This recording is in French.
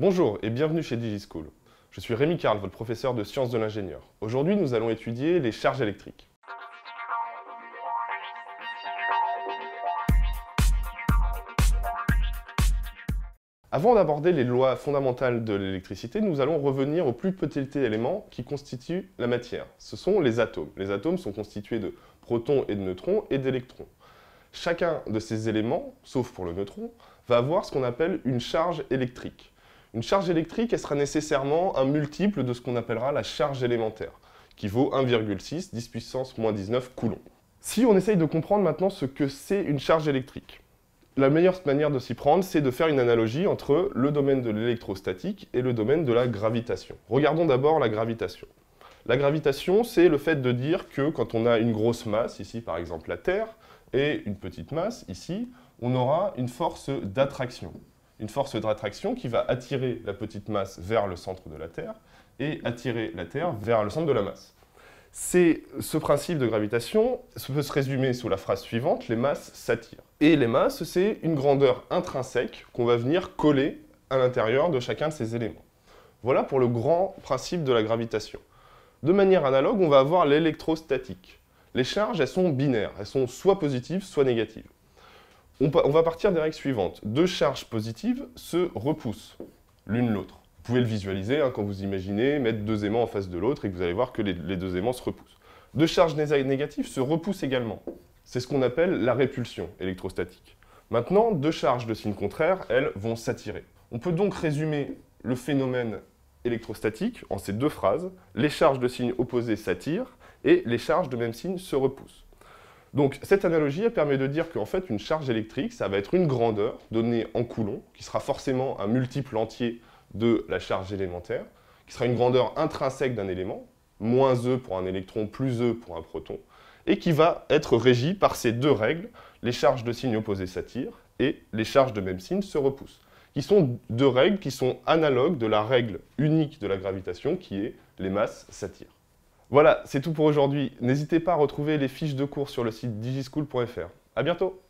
Bonjour et bienvenue chez DigiSchool. Je suis Rémi Carl, votre professeur de sciences de l'ingénieur. Aujourd'hui, nous allons étudier les charges électriques. Avant d'aborder les lois fondamentales de l'électricité, nous allons revenir au plus petit élément qui constitue la matière. Ce sont les atomes. Les atomes sont constitués de protons et de neutrons et d'électrons. Chacun de ces éléments, sauf pour le neutron, va avoir ce qu'on appelle une charge électrique. Une charge électrique, elle sera nécessairement un multiple de ce qu'on appellera la charge élémentaire, qui vaut 1,6 10 puissance moins 19 coulombs. Si on essaye de comprendre maintenant ce que c'est une charge électrique, la meilleure manière de s'y prendre, c'est de faire une analogie entre le domaine de l'électrostatique et le domaine de la gravitation. Regardons d'abord la gravitation. La gravitation, c'est le fait de dire que quand on a une grosse masse, ici par exemple la Terre, et une petite masse, ici, on aura une force d'attraction une force d'attraction qui va attirer la petite masse vers le centre de la Terre et attirer la Terre vers le centre de la masse. C'est ce principe de gravitation peut se résumer sous la phrase suivante, les masses s'attirent. Et les masses, c'est une grandeur intrinsèque qu'on va venir coller à l'intérieur de chacun de ces éléments. Voilà pour le grand principe de la gravitation. De manière analogue, on va avoir l'électrostatique. Les charges, elles sont binaires, elles sont soit positives, soit négatives. On, va partir des règles suivantes. Deux charges positives se repoussent l'une l'autre. Vous pouvez le visualiser hein, quand vous imaginez mettre deux aimants en face de l'autre et que vous allez voir que les, deux aimants se repoussent. Deux charges négatives se repoussent également. C'est ce qu'on appelle la répulsion électrostatique. Maintenant, deux charges de signe contraire, elles, vont s'attirer. On peut donc résumer le phénomène électrostatique en ces deux phrases. Les charges de signe opposé s'attirent et les charges de même signe se repoussent. Donc cette analogie permet de dire qu'en fait une charge électrique, ça va être une grandeur donnée en coulomb, qui sera forcément un multiple entier de la charge élémentaire, qui sera une grandeur intrinsèque d'un élément, moins E pour un électron, plus E pour un proton, et qui va être régie par ces deux règles, les charges de signe opposé s'attirent et les charges de même signe se repoussent, qui sont deux règles qui sont analogues de la règle unique de la gravitation qui est les masses s'attirent. Voilà, c'est tout pour aujourd'hui. N'hésitez pas à retrouver les fiches de cours sur le site digischool.fr. À bientôt